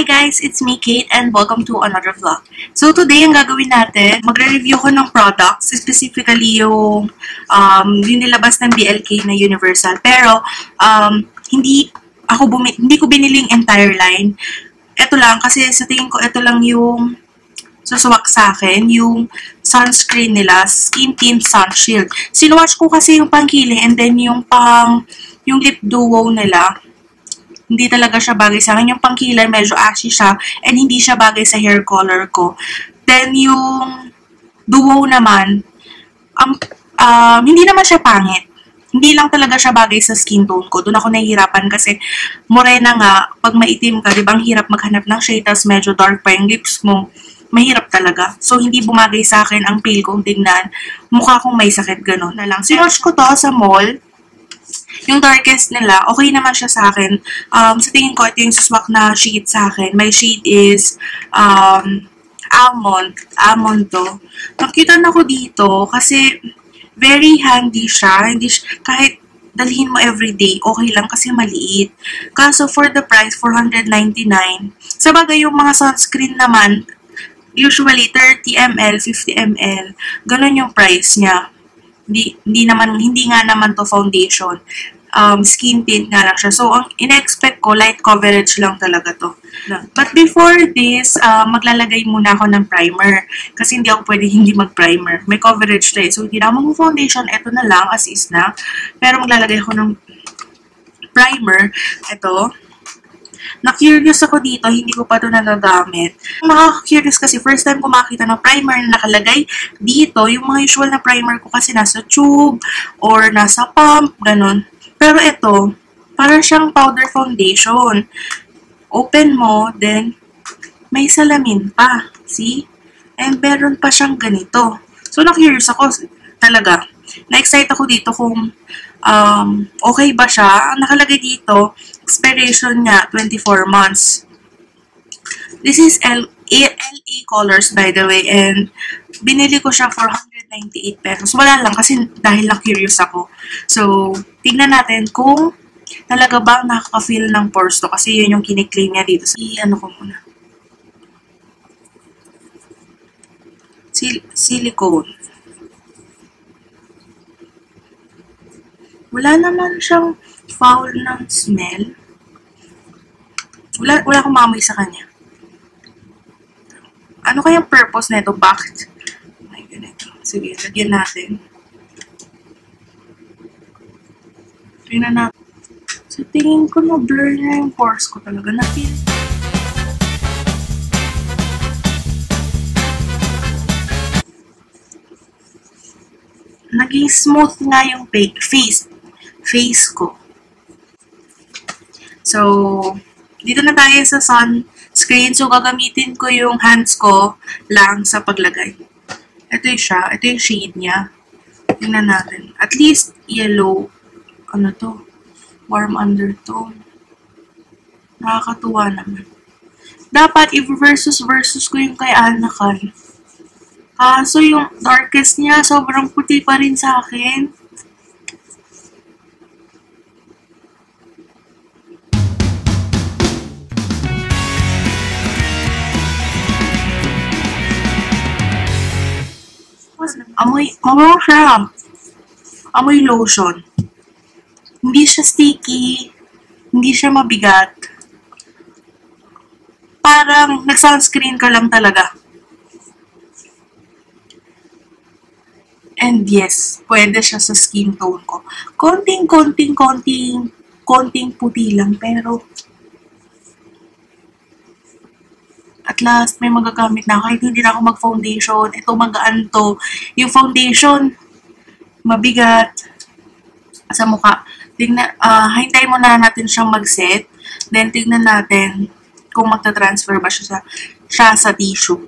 Hi guys, it's me Kate and welcome to another vlog. So today ang gagawin natin, magre-review ko ng products, specifically yung um, nilabas ng BLK na Universal. Pero um, hindi ako hindi ko biniling entire line. Ito lang kasi sa tingin ko ito lang yung susuwak sa akin, yung sunscreen nila, Skin Tint Sun Shield. Sinuwatch ko kasi yung pangkili and then yung pang yung lip duo nila hindi talaga siya bagay sa akin. Yung pangkilay, medyo ashy siya, and hindi siya bagay sa hair color ko. Then, yung duo naman, um, um, hindi naman siya pangit. Hindi lang talaga siya bagay sa skin tone ko. Doon ako nahihirapan kasi morena nga, pag maitim ka, di ba, ang hirap maghanap ng shade, tapos medyo dark pa yung lips mo. Mahirap talaga. So, hindi bumagay sa akin ang pale kong tingnan. Mukha kong may sakit, ganun na lang. Sinuch ko to sa mall yung darkest nila, okay naman siya sa akin. Um, sa tingin ko, ito yung suswak na shade sa akin. My shade is um, almond. Almond to. Nakita na ko dito kasi very handy siya. Hindi siya, kahit dalhin mo everyday, okay lang kasi maliit. Kaso for the price, 499. Sa bagay, yung mga sunscreen naman, usually 30 ml, 50 ml. Ganon yung price niya. Hindi, hindi naman, hindi nga naman to foundation. Um, skin tint nga lang siya. So, ang in-expect ko, light coverage lang talaga to. But before this, uh, maglalagay muna ako ng primer. Kasi hindi ako pwede hindi mag-primer. May coverage to eh. So, hindi na ako mag-foundation. Ito na lang, as is na. Pero maglalagay ako ng primer. Ito na-curious ako dito, hindi ko pa ito nagagamit. Nakaka-curious kasi first time ko makita ng primer na nakalagay dito, yung mga usual na primer ko kasi nasa tube or nasa pump, ganun. Pero ito, parang siyang powder foundation. Open mo, then may salamin pa. See? And meron pa siyang ganito. So, na-curious ako talaga. Na-excite ako dito kung um, okay ba siya. Ang nakalagay dito, expiration niya, 24 months. This is L LA colors, by the way, and binili ko siya for 198 pesos. Wala lang, kasi dahil na-curious ako. So, tignan natin kung talaga ba nakaka-feel ng pores to, kasi yun yung kiniklaim niya dito. I-ano ko muna. Sil silicone. Wala naman siyang foul ng smell. Wala, wala akong mamoy sa kanya. Ano kayang purpose nito? Bakit? Ay, ganito. Sige, lagyan natin. Tingnan natin. Sa tingin ko na blur na yung pores ko talaga. Na-feel. Naging smooth nga yung face. Face ko. So, dito na tayo sa sunscreen. So, gagamitin ko yung hands ko lang sa paglagay. Ito yung siya. Ito yung shade niya. Tingnan natin. At least, yellow. Ano to? Warm undertone. Nakakatuwa naman. Dapat, i-versus versus ko yung kay Anakan. Kaso, yung darkest niya, sobrang puti pa rin sa akin. Amoy siya. Amoy lotion. Hindi siya sticky. Hindi siya mabigat. Parang nag-sunscreen ka lang talaga. And yes, pwede siya sa skin tone ko. Konting, konting, konting, konting puti lang. Pero, at last, may magagamit na. Kahit hindi na ako mag-foundation. Ito, magaan to. Yung foundation, mabigat sa mukha. Tingnan, uh, hintayin muna natin siyang mag-set. Then, tignan natin kung magta-transfer ba siya sa, siya sa tissue.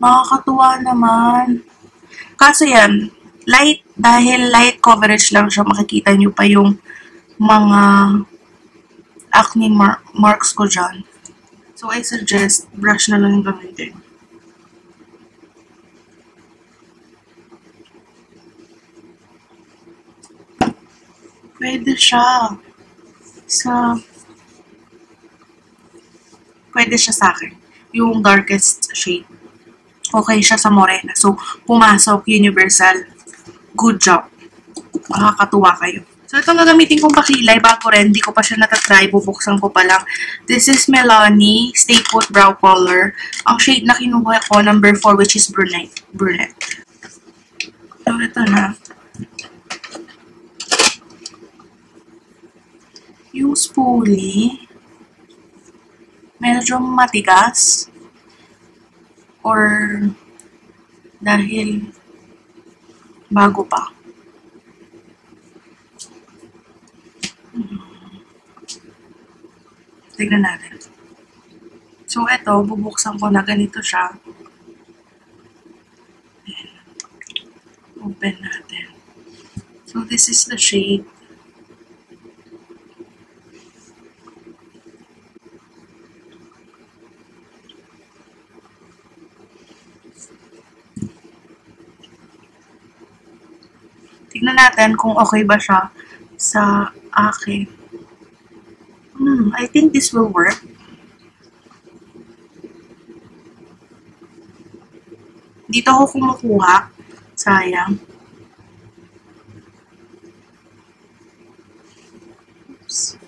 Nakakatuwa naman. Kaso yan, light, dahil light coverage lang siya, makikita nyo pa yung mga acne mar marks ko dyan. So, I suggest, brush na lang yung gamitin. Pwede siya sa pwede siya sa akin. Yung darkest shade. Okay siya sa morena. So, pumasok, universal. Good job. Makakatuwa kayo. So, itong gagamitin kong pakilay, bago rin, hindi ko pa siya natatry, bubuksan ko pa lang. This is Melanie Stay Put Brow Color. Ang shade na kinuha ko, number 4, which is brunette. Brunette. So, ito na. Yung spoolie, medyo matigas. Or, dahil bago pa. Tignan natin. So, ito, bubuksan ko na ganito siya. Ayan. Open natin. So, this is the shade. Tignan natin kung okay ba siya sa akin. I think this will work. Dito ako kumukuha. Sayang. Oops.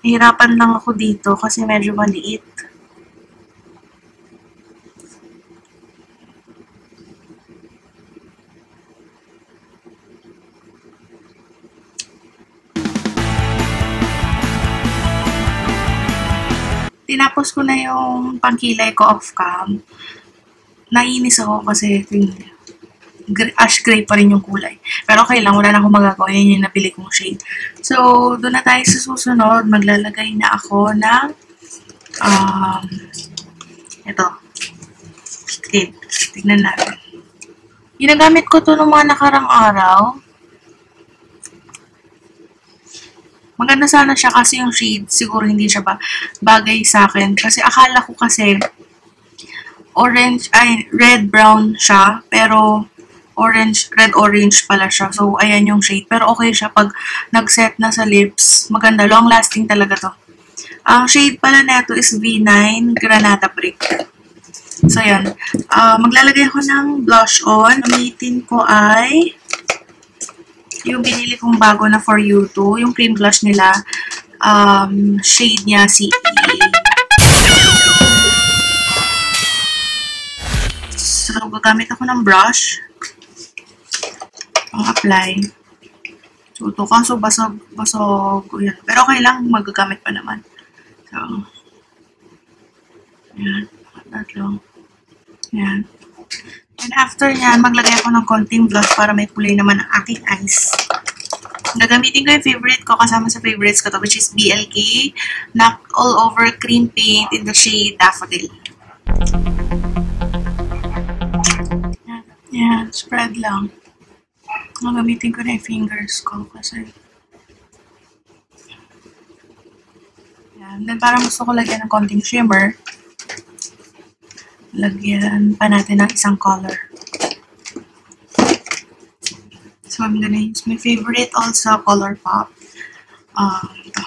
Nahirapan lang ako dito kasi medyo maliit. Tinapos ko na yung pangkilay ko off cam. Naiinis ako kasi ash gray pa rin yung kulay. Pero okay lang, wala na akong magagawa. Yan yung nabili kong shade. So, doon na tayo sa susunod. Maglalagay na ako ng um, ito. Tip. Tignan natin. Ginagamit ko to ng mga nakarang araw. Maganda sana siya kasi yung shade, siguro hindi siya ba bagay sa akin. Kasi akala ko kasi orange, ay, red-brown siya, pero orange, red-orange pala siya. So, ayan yung shade. Pero okay siya pag nag-set na sa lips. Maganda, long-lasting talaga to. Ang shade pala neto is V9 Granada Brick. So, yan. Uh, maglalagay ako ng blush on. Gamitin ko ay yung binili kong bago na For You 2, yung cream blush nila, um, shade niya si So, gagamit ako ng brush pang apply. So, ito kaso basog, basog, yan. Pero okay lang, magagamit pa naman. So, yan. Tatlo. Yan. And after yan, maglagay ako ng konting blush para may kulay naman ang aking eyes. Gagamitin ko yung favorite ko kasama sa favorites ko to, which is BLK Knock All Over Cream Paint in the shade Daffodil. Yan, yan spread lang. Gagamitin ko na yung fingers ko kasi yan. Then parang gusto ko lagyan ng konting shimmer lagyan pa natin ng isang color. So, I'm gonna use my favorite also, Color Pop. Um, ito.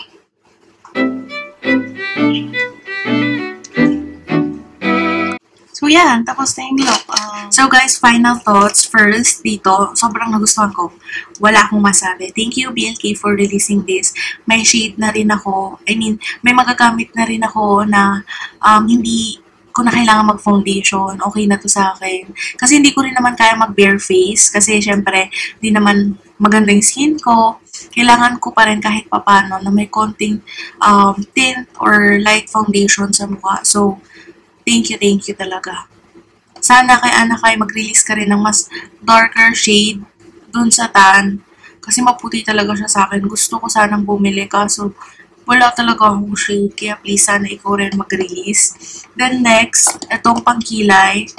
So, yan. Tapos na yung look. Um, so, guys, final thoughts. First, dito, sobrang nagustuhan ko. Wala akong masabi. Thank you, BLK, for releasing this. May shade na rin ako. I mean, may magagamit na rin ako na um, hindi ko na kailangan mag-foundation, okay na to sa akin. Kasi hindi ko rin naman kaya mag-bare face kasi syempre, hindi naman maganda yung skin ko. Kailangan ko pa rin kahit papano na may konting um, tint or light foundation sa mukha. So, thank you, thank you talaga. Sana kay Ana kay mag-release ka rin ng mas darker shade dun sa tan. Kasi maputi talaga siya sa akin. Gusto ko sanang bumili kaso wala talaga akong shade. Kaya please, sana ikaw rin mag-release. Then next, itong pangkilay.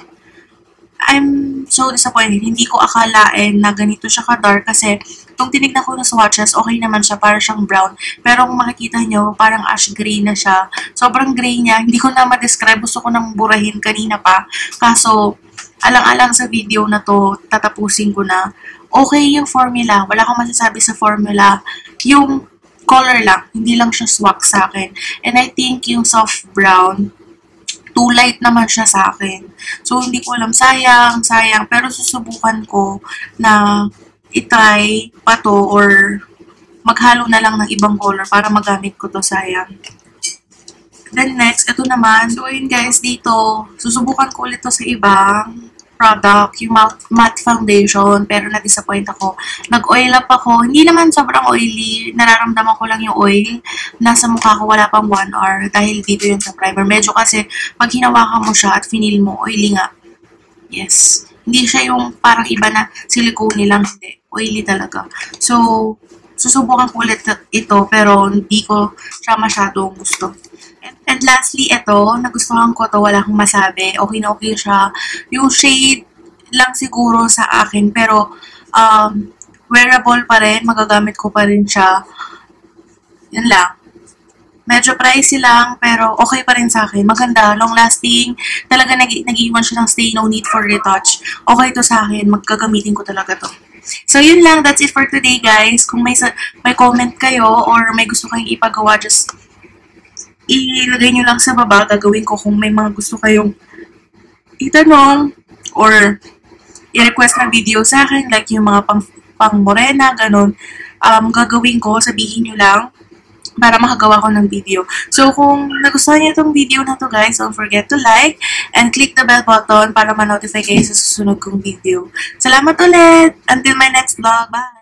I'm so disappointed. Hindi ko akalain na ganito siya ka-dark kasi itong tinignan ko na swatches, okay naman siya, para siyang brown. Pero kung makikita nyo, parang ash gray na siya. Sobrang gray niya. Hindi ko na ma-describe. Gusto ko nang burahin kanina pa. Kaso, alang-alang sa video na to, tatapusin ko na. Okay yung formula. Wala akong masasabi sa formula. Yung color lang. Hindi lang siya swak sa akin. And I think yung soft brown, too light naman siya sa akin. So, hindi ko alam, sayang, sayang. Pero susubukan ko na itry pa to or maghalo na lang ng ibang color para magamit ko to, sayang. Then next, ito naman. So, guys, dito, susubukan ko ulit to sa ibang product, yung matte, matte foundation, pero na-disappoint ako. Nag-oil up ako. Hindi naman sobrang oily. Nararamdaman ko lang yung oil. Nasa mukha ko wala pang 1 hour dahil dito yun sa primer. Medyo kasi pag hinawakan mo siya at finil mo, oily nga. Yes. Hindi siya yung parang iba na silicone lang. Hindi. Oily talaga. So, susubukan ko ulit ito pero hindi ko siya masyadong gusto. And lastly, ito, nagustuhan ko to wala akong masabi. Okay na okay siya. Yung shade lang siguro sa akin, pero um, wearable pa rin, magagamit ko pa rin siya. Yun lang. Medyo pricey lang, pero okay pa rin sa akin. Maganda, long-lasting. Talaga nag nag-iwan siya ng stay, no need for retouch. Okay to sa akin, magkagamitin ko talaga to. So, yun lang. That's it for today, guys. Kung may, may comment kayo or may gusto kayong ipagawa, just ilagay nyo lang sa baba. Gagawin ko kung may mga gusto kayong itanong or i-request na video sa akin, like yung mga pang, pang morena, ganun. Um, gagawin ko, sabihin nyo lang para makagawa ko ng video. So, kung nagustuhan niyo itong video na to guys, don't forget to like and click the bell button para ma-notify kayo sa susunod kong video. Salamat ulit! Until my next vlog, bye!